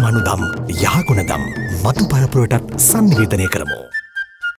පිරිමනුදම් යහගුණදම් මතු පරපුරටත් සංනිවේදනය කරමු.